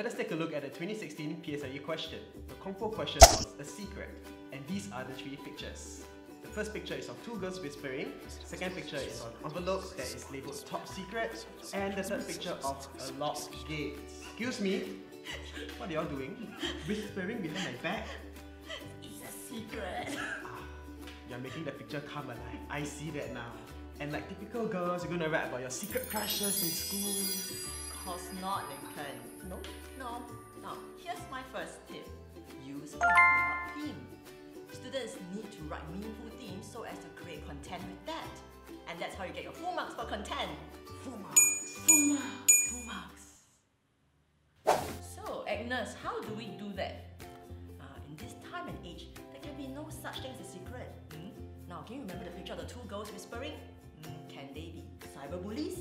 let us take a look at the 2016 PSLE question. The Kung question was a secret, and these are the three pictures. The first picture is of two girls whispering, second picture is on envelope that is labelled top secret, and the third picture of a locked gate. Excuse me, what are y'all doing? Whispering behind my back? It's a secret. Ah, you're making the picture come alive. I see that now. And like typical girls, you're gonna rap about your secret crushes in school. Course not, Lincoln. No? No. Now, here's my first tip. Use a broad theme. Students need to write meaningful themes so as to create content with that. And that's how you get your full marks for content. Full marks. Full marks. Full marks. So, Agnes, how do we do that? Uh, in this time and age, there can be no such thing as a secret. Hmm? Now, can you remember the picture of the two girls whispering? Hmm, can they be cyberbullies? Ah,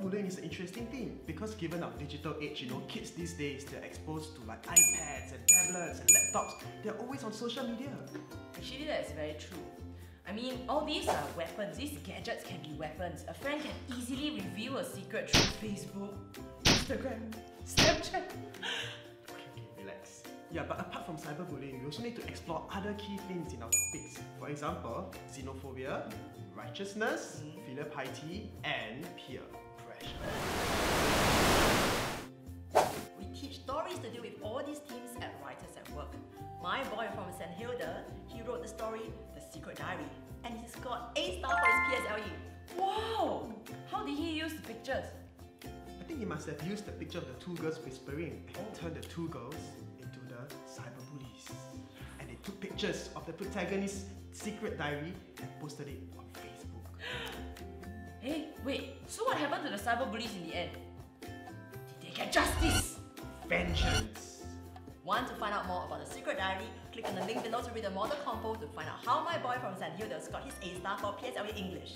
cyberbullying is an interesting thing because given our digital age, you know, kids these days, they're exposed to like iPads and tablets and laptops. They're always on social media. Actually, that's very true. I mean, all these are weapons. These gadgets can be weapons. A friend can easily reveal a secret through Facebook, Instagram, Snapchat. Okay, okay, relax. Yeah, but apart from cyberbullying, we also need to explore other key themes in our topics. For example, xenophobia, righteousness, mm-hmm. filial piety, and peer pressure. We teach stories to deal with all these themes at Writers at Work. My boy from St. Hilda, he wrote the story The Secret Diary, and he scored A star for his PSLE. Wow! How did he use the pictures? I think he must have used the picture of the two girls whispering and oh. turned the two girls into the cyber cyberbullies. And they took pictures of the protagonist's secret diary and posted it on Facebook. happened to the cyberbullies in the end? Did they get justice? Vengeance! Want to find out more about the secret diary? Click on the link below to read the model compo to find out how my boy from St. Hilda got his A star for PSLE English.